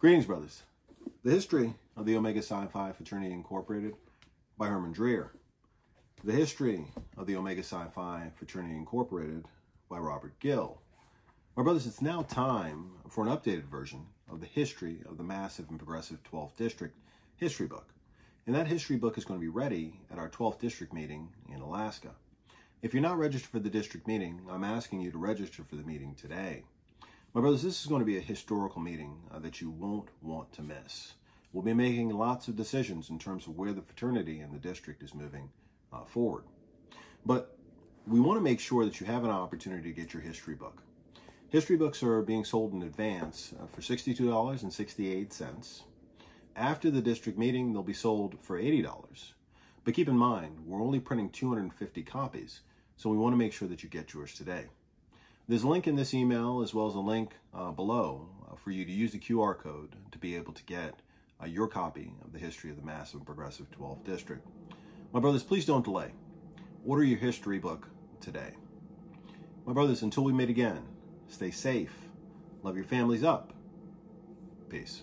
Greetings, brothers. The history of the Omega Psi Phi Fraternity Incorporated by Herman Dreer. The history of the Omega Psi Phi Fraternity Incorporated by Robert Gill. My brothers, it's now time for an updated version of the history of the massive and progressive 12th District history book. And that history book is going to be ready at our 12th District meeting in Alaska. If you're not registered for the district meeting, I'm asking you to register for the meeting today. My brothers, this is going to be a historical meeting uh, that you won't want to miss. We'll be making lots of decisions in terms of where the fraternity and the district is moving uh, forward. But we want to make sure that you have an opportunity to get your history book. History books are being sold in advance uh, for $62.68. After the district meeting, they'll be sold for $80. But keep in mind, we're only printing 250 copies, so we want to make sure that you get yours today. There's a link in this email as well as a link uh, below uh, for you to use the QR code to be able to get uh, your copy of the history of the massive progressive 12th district. My brothers, please don't delay. Order your history book today. My brothers, until we meet again, stay safe, love your families up. Peace.